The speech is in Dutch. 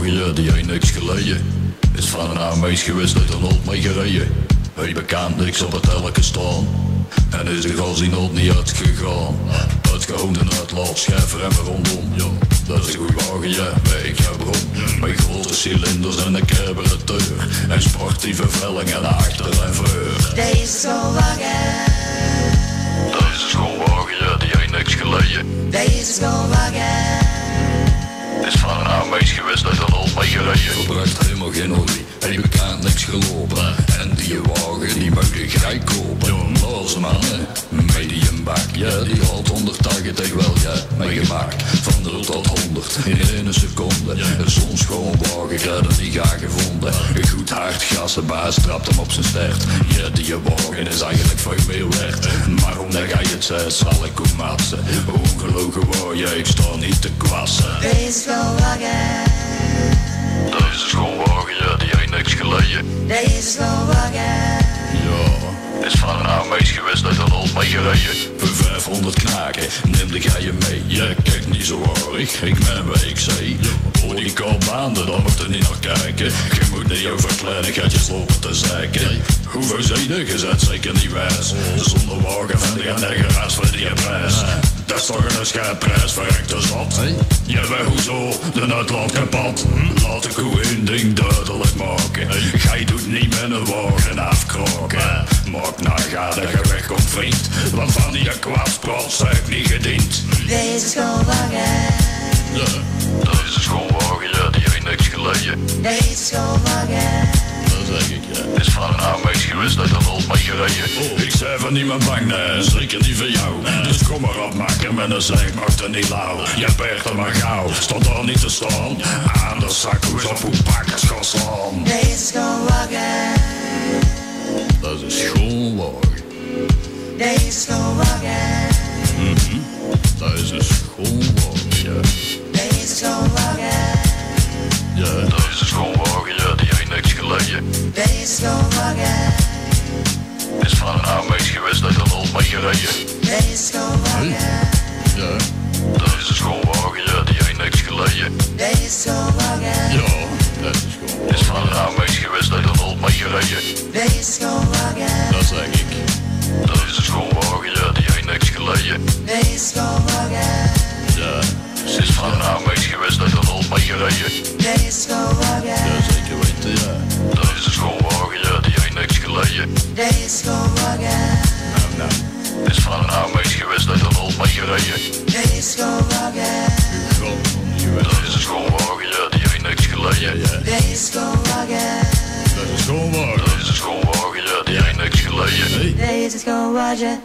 ja, die heeft niks geleden. Is van een aanmees geweest dat er nooit mee gereden. Hij bekend niks op het elke staan. En is er als hij nooit niet uitgegaan. Uitgehoond en uit laat schijven en rondom. Ja, dat is een goeie wagen, ja, ik heb rond. Met grote cilinders en een carburateur. En sportieve velling en achter en voor. Deze is een schoonwagen, ja, die heeft niks geleden. deze schoonwagen, Verbruikt helemaal geen olie, hij bekend niks gelopen. En die wagen die mag ik jij kopen. Loze mannen, medium bak, ja die had 180 wel ja, meegemaakt. Van 0 tot 100 in één seconde. Een zo'n schoonwagen, ik had er niet graag gevonden. Een goed hard gassenbaas trapt hem op zijn stert. Ja, die wagen is eigenlijk veel meer waard. Maar omdat jij het zegt, zal ik ook matsen. Ongelogen waar je, ik sta niet te kwassen. deze schoonwagen, Dat is een schoonwagen, ja, die heeft niks geleden. deze schoonwagen, Ja, is van een aanmees geweest dat er nooit mee gereden. Voor 500 knaken, neem de je mee. Ja, kijk niet zo horig, ik ben wat ik zei. Oh, die koopbaanden, daar moet je niet naar kijken. Je moet niet over kleinigheidjes lopen te zeiken. Hoeveel zijde gezet, zeker niet wijs. Zonder wagen van de negeraars voor die prijs. Dat is toch een scheidprijs voor echt te zat. Ja, maar hoezo? De uitlaat kapot. Laat de koe één ding duidelijk maken. Gij doet niet met een wagen afkroken. Maak naga dat je wegkomt, vriend. Want van die kwaadspraat zeg niet gediend. deze schoonwagen, Ja, dat is een schoonwagen, ja, die heeft niks geleden. deze schoonwagen, Dat zeg ik, ja. Is van een dat gereden. Ik zei van niemand bang, nee, zeker niet van jou. Dus kom maar op, maak hem met een zeg, maak er niet lauw. Je bent er maar gauw, stond daar niet te staan. Aan de zakkoes op hoe pakkers gaan slaan. deze schoonwagen, Dat is een schoonwagen. deze schoonwagen, Dat is een schoonwagen, ja. deze schoonwagen, Ja, dat is een schoonwagen, ja, die heeft niks geleden. deze schoonwagen, Is van een aanmees geweest dat nooit mee gereden. deze Ja, dat is een schoonwagen, ja, die heeft niks geleden. deze Ja, dat is schoonwagen. Is van een aanmees geweest dat gereden. deze schoonwagen, Dat zeg ik. Dat is een schoonwagen, ja, die heeft niks geleden. deze Ja, is van een aanmees geweest dat mee gereden. deze schoonwagen, zeker weten, ja. Dat is een schoonwagen, ja, die heeft niks geleden. deze nooit mee gereden. deze schoonwagen, Dat is een schoonwagen, ja, die heeft niks geleden. Ja, deze schoonwagen, dat is een schoonwagen. Dat is een schoonwagen, ja, die heeft niks geleden. deze schoonwagen.